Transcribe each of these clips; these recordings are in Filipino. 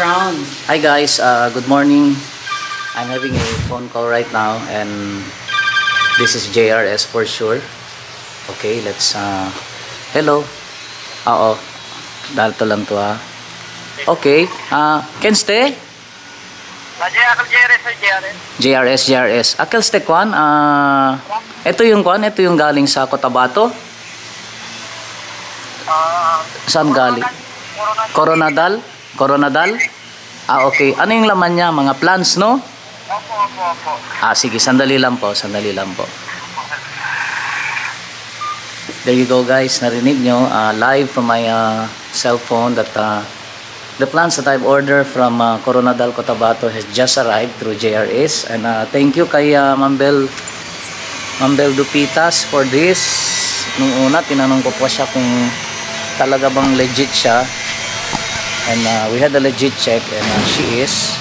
frown. Hi guys, uh, good morning. I'm having a phone call right now and this is JRS for sure. Okay, let's uh, hello. Oo. Dahil to lang to ha. Okay, uh, can stay? Ako JRS JRS. JRS, JRS. Akil stay kwan, uh, ito yung kwan, ito yung galing sa Cotabato. Ah, Saan galing? Corona. Coronadal? Coronadal? Ah, okay. Ano yung laman niya? Mga plants, no? Opo, opo, opo. Ah, sige. Sandali lang po. Sandali lang po. There you go guys, narinig nyo uh, live from my uh, cell phone that uh, the plants that I've ordered from uh, Coronadal Cotabato has just arrived through JRS and uh, thank you kay uh, Mambel Mambel Dupitas for this nung una tinanong ko po siya kung talaga bang legit siya and uh, we had a legit check and uh, she is.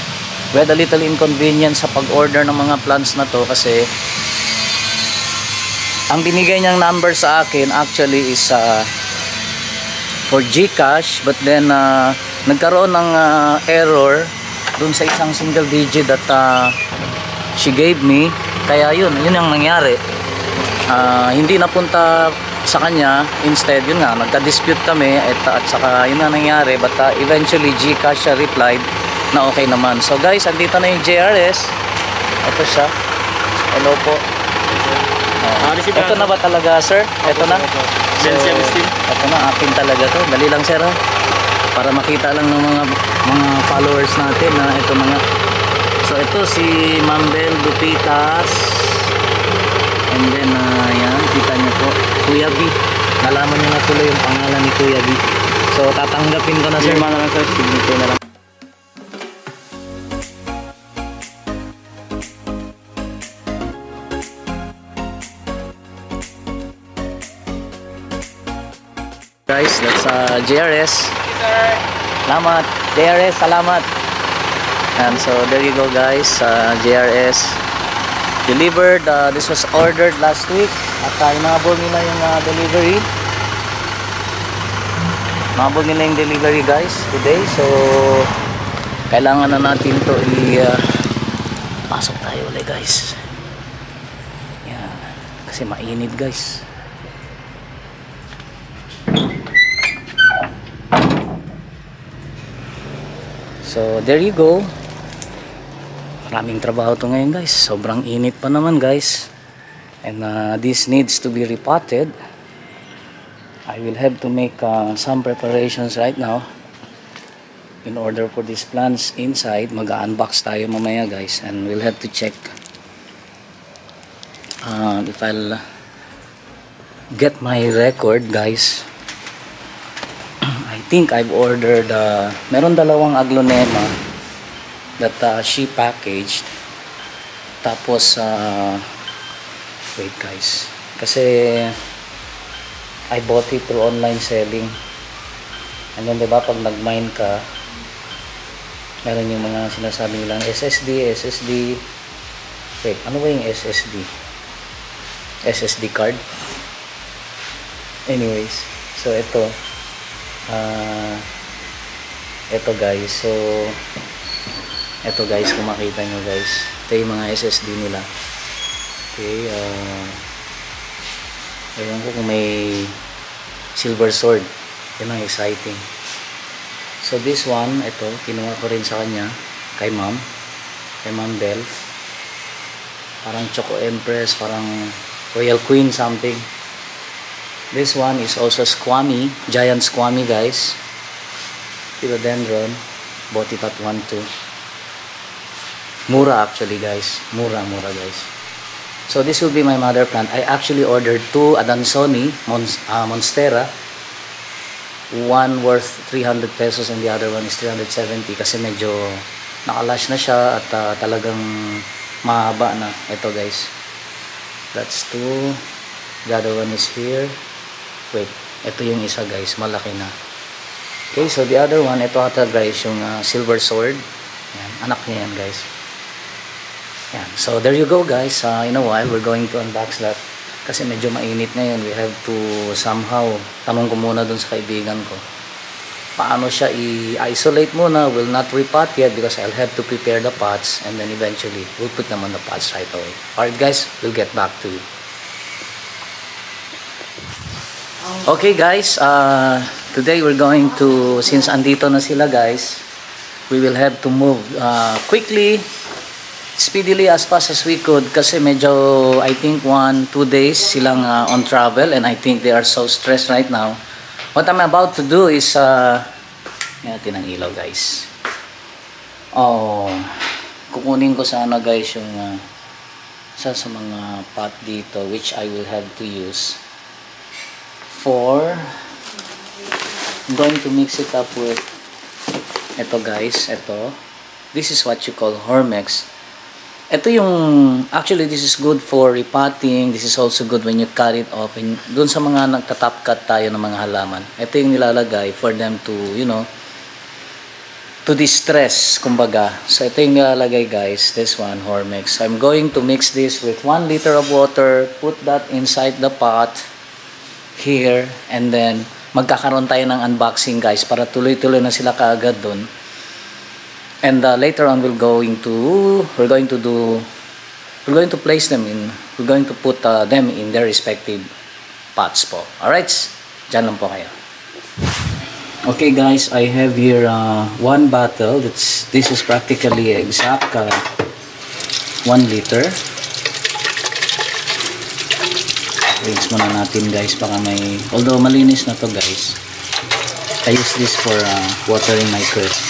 We had a little inconvenience sa pag-order ng mga plants na to kasi ang binigay niyang number sa akin actually is uh, for Gcash but then uh, nagkaroon ng uh, error dun sa isang single digit that uh, she gave me. Kaya yun, yun ang nangyari. Uh, hindi napunta sa kanya instead yun nga, nagka-dispute kami at, at saka yun ang nangyari but uh, eventually Gcash siya replied na okay naman so guys, andito na yung JRS ito siya hello po receive ito na ba talaga, sir? Ito na? Steve. Ito na, akin talaga to. Dali lang, sir, ha? Para makita lang ng mga mga followers natin na ito mga So, ito si Mambel Dupitas. And then, uh, yan, kita niyo po. Kuya B. Nalaman niyo na tuloy yung pangalan ni Kuya B. So, tatanggapin ko na, sir. Na lang sir. Signature na lang. Guys, that's uh, JRS. Sir, Salamat. JRS, salamat. And so there you go guys, uh, JRS delivered. Uh, this was ordered last week at uh, inabol nila yung uh, delivery. Inabol nila yung delivery guys today. So kailangan na natin to i uh, pasok tayo ulit guys. Yan. Kasi mainit guys. So, there you go. Maraming trabaho to ngayon guys. Sobrang init pa naman guys. And uh, this needs to be repotted. I will have to make uh, some preparations right now. In order for these plants inside, mag-unbox tayo mamaya guys. And we'll have to check uh, if I'll get my record guys. I think I've ordered uh, meron dalawang aglonema that uh, she packaged. Tapos uh, wait guys. Kasi I bought it through online selling. And then diba pag nag-mine ka meron yung mga sinasabi nilang SSD SSD wait ano ba yung SSD SSD card? Anyways so ito ah ito guys. So ito guys kung makita nyo guys ito yung mga SSD nila. Okay uh, ewan ko kung may silver sword. Yun ang exciting. So this one ito kinuha ko rin sa kanya kay ma'am kay ma'am Bell parang Choco Empress parang Royal Queen something. This one is also squammy, giant squammy guys. Philodendron, bought it at 1.2. Mura actually guys, mura mura guys. So this will be my mother plant. I actually ordered two Adansoni uh, Monstera. One worth 300 pesos and the other one is 370 kasi medyo nakalash na siya at uh, talagang mahaba na. Ito guys. That's two. The other one is here. Wait, ito yung isa guys, malaki na. Okay, so the other one, ito ata guys, yung uh, silver sword. Yan, anak niya yan guys. Yan, so there you go guys. Uh, in a while, we're going to unbox that. Kasi medyo mainit ngayon. We have to somehow, tanong ko muna dun sa kaibigan ko. paano siya i-isolate muna. Will not repot yet because I'll have to prepare the pots and then eventually we'll put them on the pots right away. Alright guys, we'll get back to you. Okay guys, uh, today we're going to, since andito na sila guys, we will have to move uh, quickly, speedily as fast as we could kasi medyo, I think one, two days silang uh, on travel and I think they are so stressed right now. What I'm about to do is, uh, natin ang ilaw guys. Oh, kukunin ko sana guys yung uh, isa sa mga pot dito which I will have to use for I'm going to mix it up with ito guys, ito this is what you call Hormex ito yung actually this is good for repotting. This is also good when you cut it off. And dun sa mga nagtatap cut tayo ng mga halaman ito yung nilalagay for them to you know to distress kumbaga. So ito yung nilalagay guys. This one Hormex. I'm going to mix this with 1 liter of water put that inside the pot here and then magkakaroon tayo ng unboxing guys para tuloy-tuloy na sila kaagad doon and uh, later on we're going to we're going to do we're going to place them in we're going to put uh, them in their respective pots po. Alright? Dyan lang po kayo. Okay guys. I have here uh, one bottle that's this is practically exact uh, 1 liter. Rinse muna natin guys. Baka may although malinis na to guys. I use this for uh, watering my crib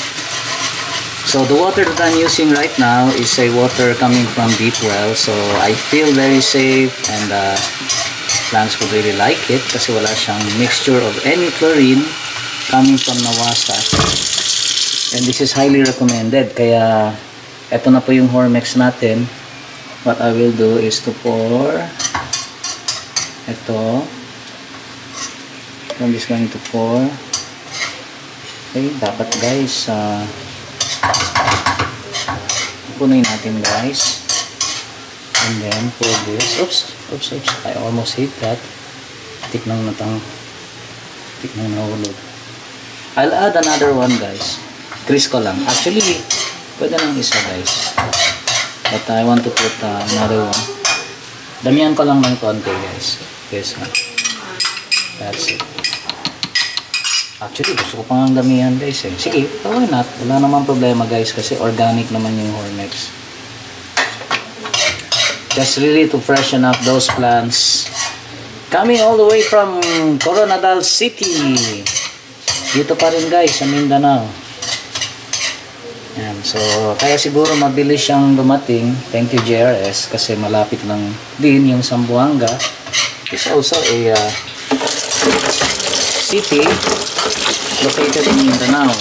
so the water that I'm using right now is a water coming from deep well so I feel very safe and uh, plants would really like it kasi wala siyang mixture of any chlorine coming from Nawasa. And this is highly recommended kaya eto na po yung Hormex natin. What I will do is to pour ito I'm just going to pour. Okay dapat guys uh, punuin natin guys. And then pour this. Oops oops oops. I almost hit that. Tik nang natang tik nang nahulog. I'll add another one guys. Crease ko lang. Actually pwede lang isa guys. But I want to put uh, another one. Damihan ko lang ng konti guys. Yes, ha. That's it. Actually, gusto ko pang damihan guys eh. Sige, why not? Wala naman problema guys kasi organic naman yung Hormex. Just really to freshen up those plants. Coming all the way from Coronadal City. Dito pa rin guys sa Mindanao. Yan. So, kaya siguro mabilis siyang dumating. Thank you JRS kasi malapit lang din yung Sambuanga is also a uh, city located in Mindanao.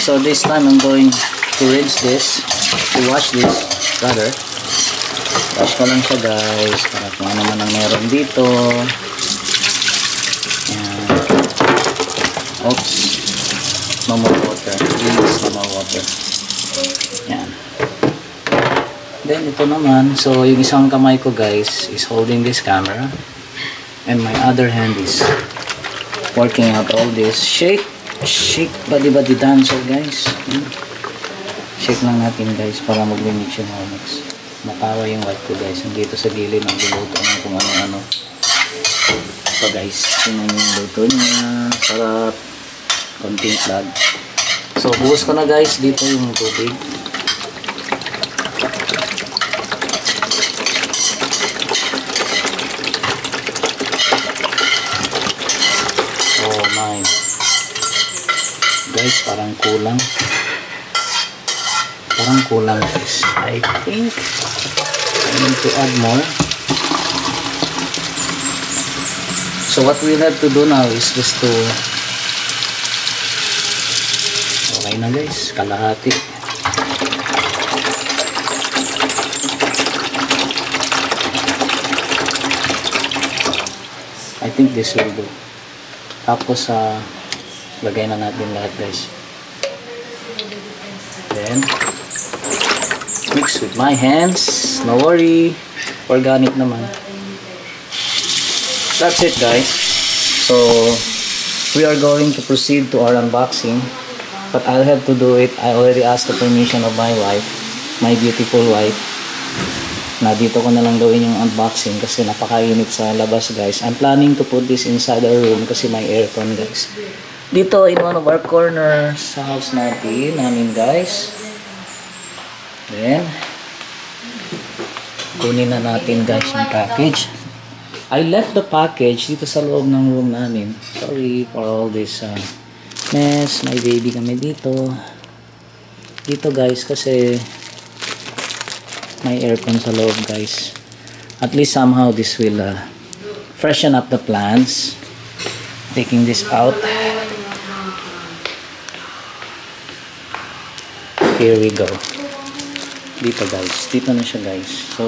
So this time I'm going to rinse this, to wash this rather. Wash ko lang siya guys para kung ano man ang meron dito. Yan. Oops. No more water. Please, no more water. Yan. Then ito naman, so yung isang kamay ko guys is holding this camera and my other hand is working out all this. Shake shake body body dancer guys. Hmm. shake lang natin guys para mag-mix yung hormones matawa yung white ko guys. Nandito sa gilid ng luluto ng kung ano-ano. Ito guys yun yung luto niya. Sarap. Konting flag. So buhos ko na guys. Dito yung tubig Oh my. Guys, parang kulang. Parang kulang guys. I think I need to add more. So what we have to do now is just to Okay na guys, kalahati. I think this will do. Tapos, sa lagay na natin lahat guys. Then, mix with my hands. No worry. Organic naman. That's it guys. So, we are going to proceed to our unboxing. But I'll have to do it. I already asked the permission of my wife, my beautiful wife. Na dito ko na lang gawin yung unboxing kasi napakainit sa labas guys. I'm planning to put this inside our room kasi may aircon guys. Dito in one of our corners sa house natin, namin guys. Then, kunin na natin guys yung package. I left the package dito sa loob ng room namin. Sorry for all this uh, mess. May baby kami dito. Dito guys kasi may aircon sa loob guys. At least somehow this will uh, freshen up the plants. Taking this out. Here we go. Dito guys. Dito na siya guys. So,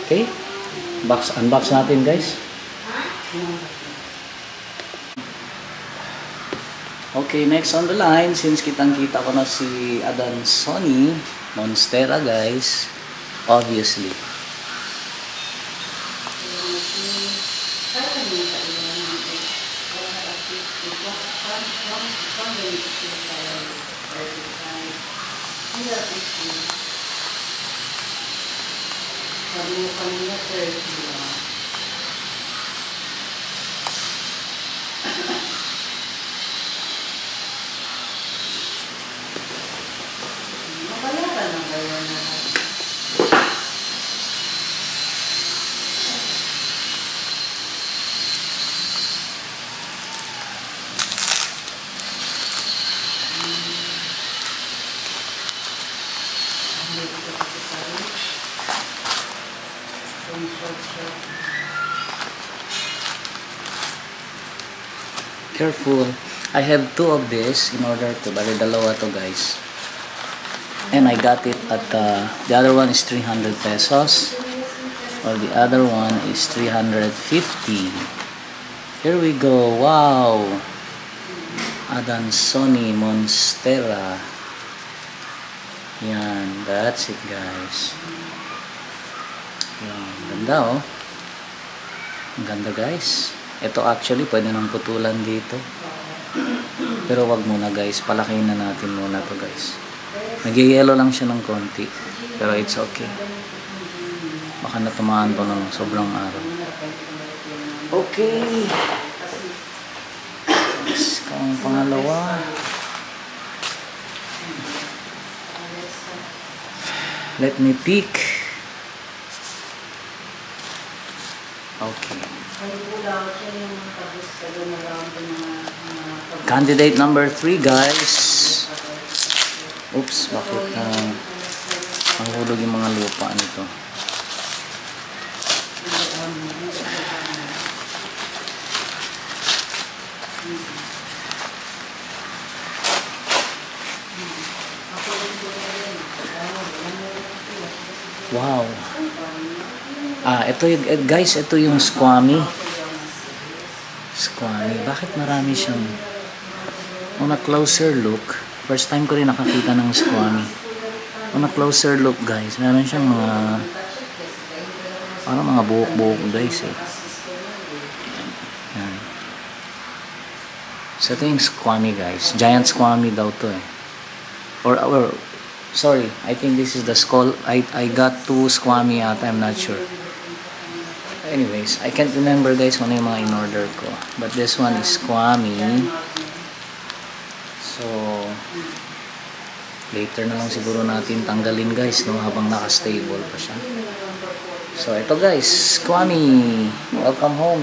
okay. Box, unbox natin guys. Okay, next on the line, since kitang-kita ko na si Adan Sony Monstera guys, obviously. sabi mo kanina 30. Careful. I have two of this in order to, bali dalawa to guys. And I got it at, uh, the other one is 300 pesos. While the other one is 350. Here we go. Wow. Adansoni Monstera. Yan. That's it guys. Yan. Ganda oh. Ang ganda guys. Ito actually pwede nang putulan dito. Pero wag muna guys. Palakihin na natin muna to guys. Nagyayelo lang siya ng konti. Pero it's okay. Baka natamaan to ng sobrang araw. Okay. Yes, ang pangalawa. Let me pick. Okay. Candidate number 3 guys. Oops, bakit na mahulog yung mga lupa nito? Wow. Ah, ito eh, guys, ito yung squammy. Squammy. Bakit marami siyang on a closer look, first time ko rin nakakita ng squammy. On a closer look, guys, meron siyang mga parang mga buhok-buhok, guys, eh. Yan. So, ito yung squammy, guys. Giant squammy daw to, eh. Or, or, sorry, I think this is the skull. I, I got two squammy at I'm not sure. Anyways, I can't remember, guys, kung ano yung mga in-order ko. But this one is squammy. So, later na lang siguro natin tanggalin guys, no, habang naka-stable pa siya. So, ito guys, Squammy. Welcome home,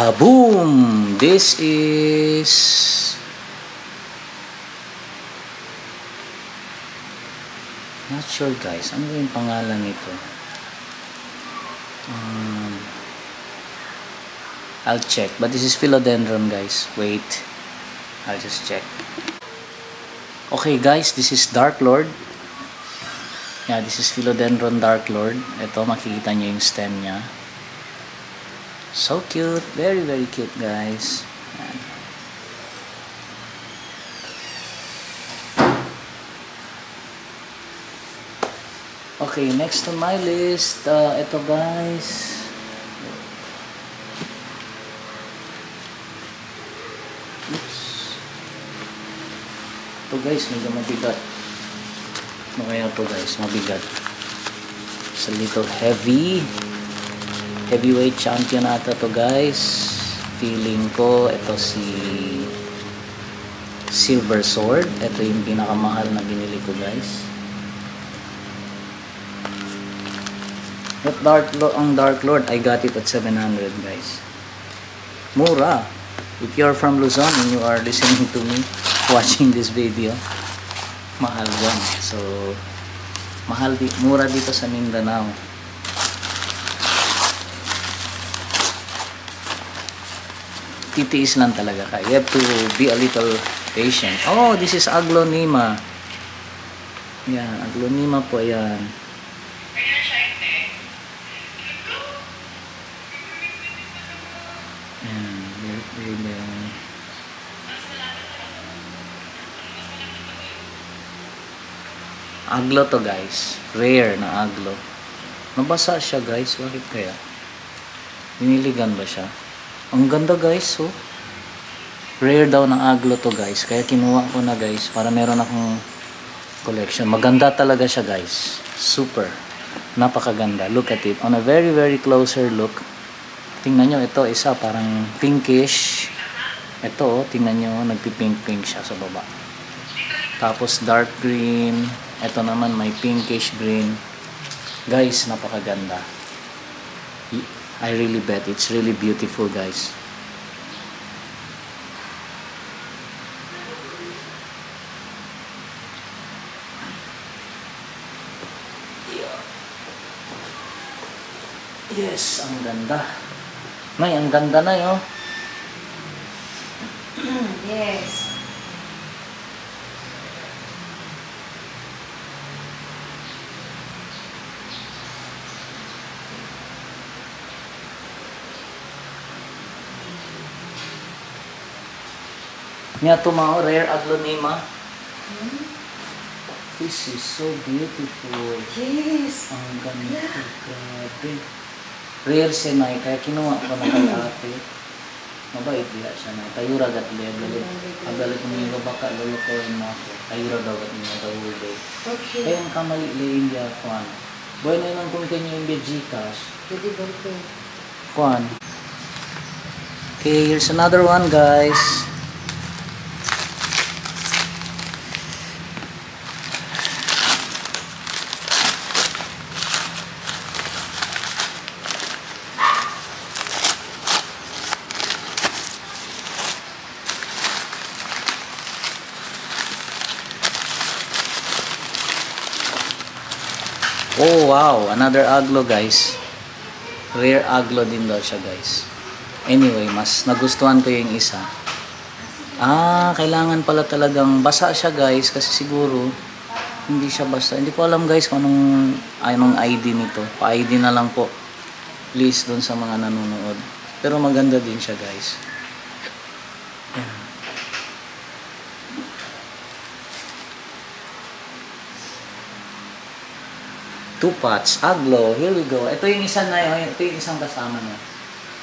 Kaboom! This is... Not sure guys. Ano yung pangalan nito? Um, I'll check. But this is philodendron guys. Wait. I'll just check. Okay guys, this is Dark Lord. Yeah, this is philodendron Dark Lord. Ito, makikita nyo yung stem niya. So cute. Very, very cute guys. Okay, next on my list, uh, ito guys. Oops. Ito guys, medyo mabigat. Ano kaya ito guys? Mabigat. It's a little heavy. Heavyweight champion ata to guys. Feeling ko, ito si Silver Sword. Ito yung pinakamahal na binili ko guys. But Dark Lord, ang Dark Lord, I got it at 700 guys. Mura. If you're from Luzon and you are listening to me, watching this video, mahal yan. So, mahal di, mura dito sa Mindanao. Titiis lang talaga ka. You have to be a little patient. Oh, this is Aglonema. Yan, Aglonema po yan. Yan, yun yung- Aglo to guys. Rare na aglo. Nabasa siya guys. Bakit kaya? Biniligan ba siya? Ang ganda guys. So, rare daw ng aglo to guys. Kaya kinuha ko na guys. Para meron akong collection. Maganda talaga siya guys. Super. Napakaganda. Look at it. On a very very closer look. Tingnan nyo. Ito isa parang pinkish. Ito oh. Tingnan nyo. Nagpipink pink siya sa baba. Tapos dark green. Ito naman may pinkish green. Guys, napakaganda. I really bet it's really beautiful, guys. Yes, ang ganda. May, ang ganda na yun. Yes. Niya tumao, rare aglonema. This is so beautiful. Yes. Ang ganda. Grabe. Rare si Nay, kaya kinuha ko na kay ate. Mabait diya siya na. Tayura gat liya galit. Agalit mo yung baka lolo ko yung mga ko. Tayura daw gat niya dawuday. Okay. Kaya ang kamali liya India kuan. Boy na nang kung kanyo yung Gcash. Pwede ba ito? Kuan. Okay, here's another one guys. Oh wow, another aglo guys. Rare aglo din daw siya guys. Anyway, mas nagustuhan ko yung isa. Ah, kailangan pala talagang basa siya guys kasi siguro hindi siya basta. Hindi ko alam guys kung anong, anong ID nito. Pa-ID na lang po. Please doon sa mga nanonood. Pero maganda din siya guys. Two pots, aglo, here we go. Ito yung isa na yun, ito yung isang kasama na.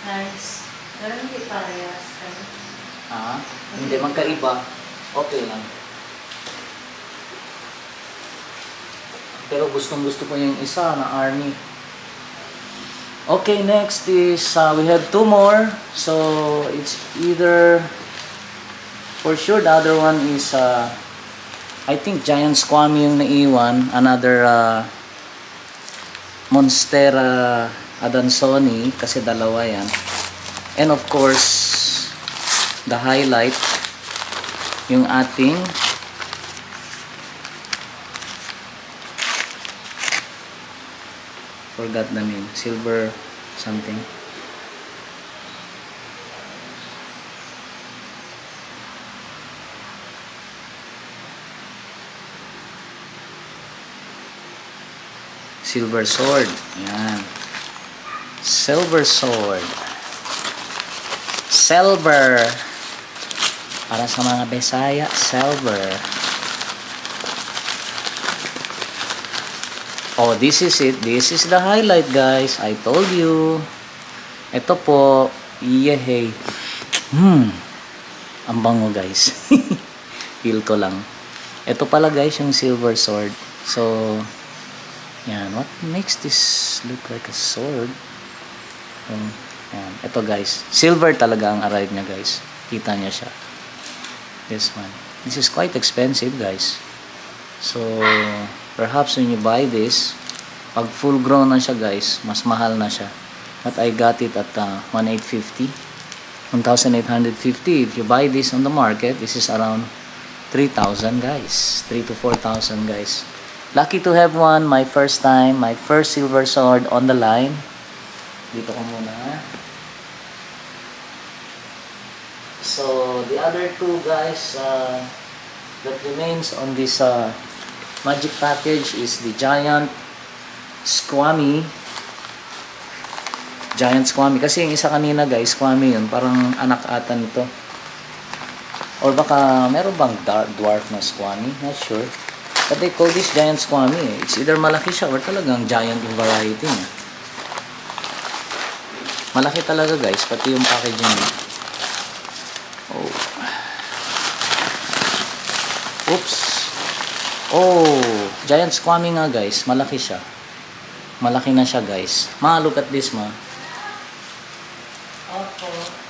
Nice. Pero hindi parehas. Ah, hindi magkaiba. Okay lang. Pero gustong gusto ko yung isa na army. Okay, next is uh, we have two more. So it's either for sure the other one is uh, I think giant squammy yung naiwan. Another uh, Monstera Adansoni kasi dalawa yan. And of course, the highlight, yung ating forgot the silver something. Silver sword. Yan. Silver sword. Silver. Para sa mga Besaya, silver. Oh, this is it. This is the highlight, guys. I told you. Ito po. Yehey. Hmm. Ang bango, guys. Feel ko lang. Ito pala, guys, yung silver sword. So, yan. What makes this look like a sword? Um, yan. Ito, guys. Silver talaga ang arrive niya, guys. Kita niya siya. This one. This is quite expensive, guys. So, perhaps when you buy this, pag full grown na siya guys, mas mahal na siya. But I got it at uh, 1,850. 1,850. If you buy this on the market, this is around 3,000 guys. 3 to 4,000 guys. Lucky to have one. My first time. My first silver sword on the line. Dito ko muna. So, the other two guys uh, that remains on this uh, magic package is the giant squammy giant squammy kasi yung isa kanina guys squammy yun parang anak ata nito or baka meron bang dwarf na squammy not sure but they call this giant squammy eh. it's either malaki siya or talagang giant yung variety niya malaki talaga guys pati yung packaging niya oh oops Oh, giant squammy nga guys. Malaki siya. Malaki na siya guys. Ma, look at this ma. Opo.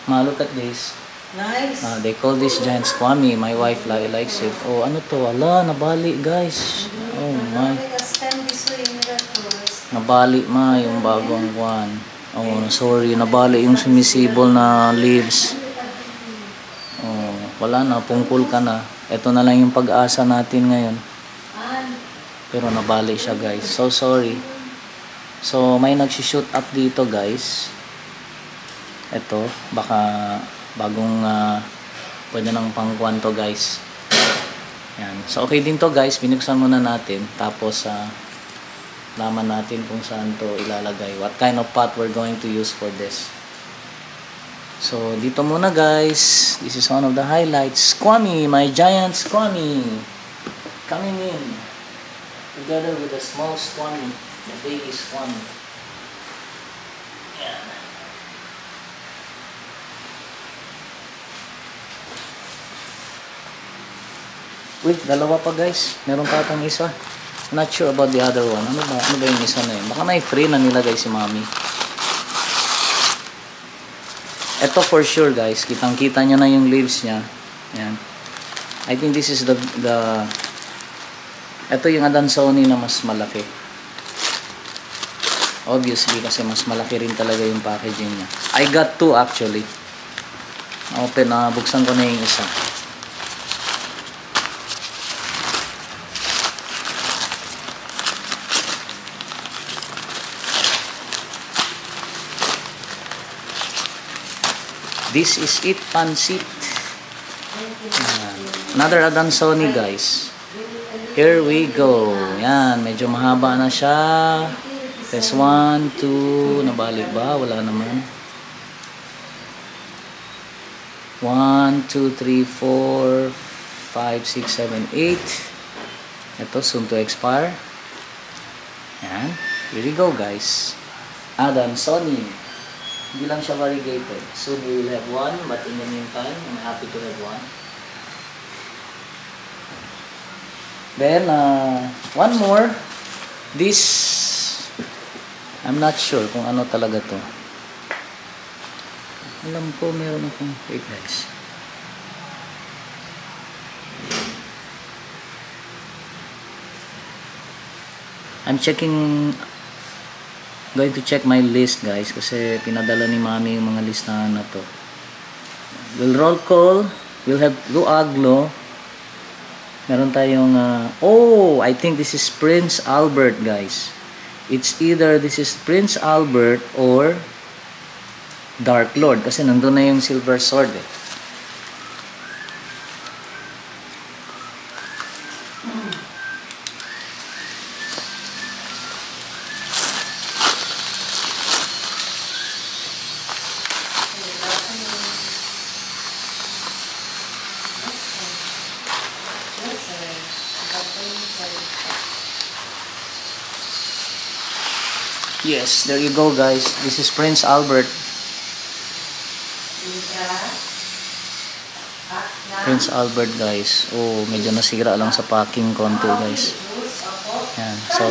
Ma, look at this. Nice. Ah, they call this giant squammy. My wife li- likes it. Oh, ano to? Ala, nabali guys. Oh my. Nabali ma yung bagong kwan. Oh, sorry. Nabali yung sumisibol na leaves. Oh, wala na. Pungkol ka na. Ito na lang yung pag-asa natin ngayon. Pero nabali siya guys. So sorry. So may nagsi-shoot up dito guys. Ito, baka bagong uh, pwede nang pangkuan to guys. Yan. So okay din to guys. Binuksan muna natin. Tapos uh, laman natin kung saan to ilalagay. What kind of pot we're going to use for this. So dito muna guys. This is one of the highlights. Squammy, my giant squammy. Coming in together with the small squammy, the baby squammy. Yan. Wait, dalawa pa guys. Meron pa atong isa. Not sure about the other one. Ano ba, ano ba yung isa na yun? Baka may free na nilagay si mami. Ito for sure guys. Kitang kita nyo na yung leaves niya. Yan. I think this is the the ito yung Adansoni na mas malaki. Obviously, kasi mas malaki rin talaga yung packaging niya. I got two actually. Open na, buksan ko na yung isa. This is it, pansit. Ayan. Another Adansoni, guys. Here we go. Yan, medyo mahaba na siya. Test 1, 2, nabalik ba? Wala naman. 1, 2, 3, 4, 5, 6, 7, 8. Ito, soon to expire. Yan. Here we go, guys. Adam, Sony. Hindi lang siya variegated. Soon we will have one, but in the meantime, I'm happy to have one. Then, uh, one more. This, I'm not sure kung ano talaga to. Alam ko, meron akong, wait guys. I'm checking going to check my list guys kasi pinadala ni mami yung mga listahan na to. We'll roll call. We'll have Lu Aglo. Meron tayong ah, oh, I think this is Prince Albert guys. It's either this is Prince Albert or Dark Lord kasi nandun na yung Silver Sword eh. Yes, there you go guys. This is Prince Albert. Prince Albert guys. Oh, medyo nasira lang sa packing konti guys. Yan. So,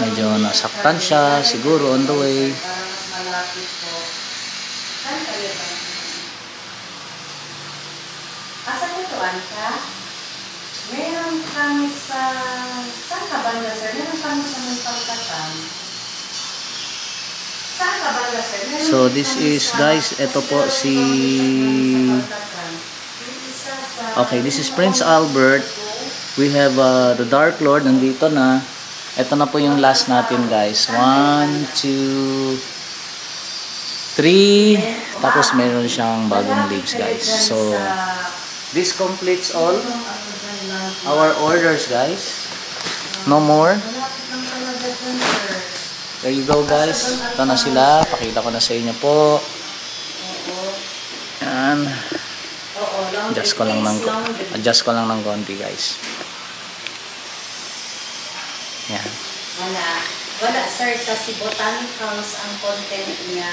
medyo nasaktan siya. Siguro on the way. Para mas malapit po. Saan kayo ba? Asa ko tuan ka? Meron kami sa... Banda, sir? Meron kami sa may pagkatan. Saan ka banda, sir? Meron So, this is, guys, ito po si... Okay, this is Prince Albert. We have uh, the Dark Lord. Nandito na. Ito na po yung last natin guys. One, two, three. Tapos meron siyang bagong leaves guys. So, this completes all our orders guys. No more. There you go guys. Ito na sila. Pakita ko na sa inyo po. Yan. Adjust ko lang ng adjust ko lang ng konti guys. Yan. Wala. Wala, sir, kasi botanicals ang content niya.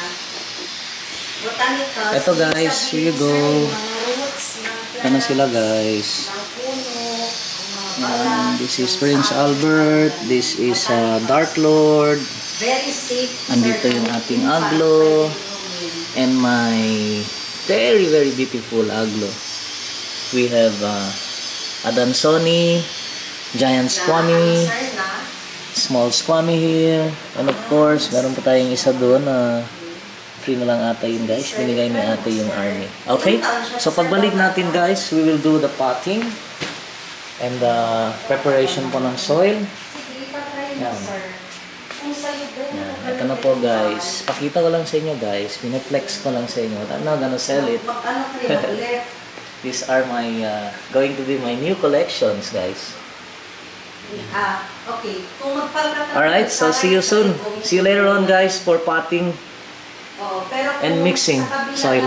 Botanicals. Eto, guys, here you go. Ito na sila guys. ng puno, balat, This is Prince. Albert. This is uh, Dark Lord. Andito yung ating aglo. And my very very beautiful aglo. We have uh, Adansoni, Giant Squammy, na, small squammy here. And of course, meron pa tayong isa doon na free na lang ata yun guys. Binigay ni ate yung army. Okay? So pagbalik natin guys, we will do the potting and the preparation po ng soil. Yan. Yan. Ito na po guys. Pakita ko lang sa inyo guys. Pineflex ko lang sa inyo. I'm not gonna sell it. These are my, uh, going to be my new collections guys. Ah, okay. Kung magpalkat Alright, so see you soon. See you later on guys for potting. Oh, and mixing soil.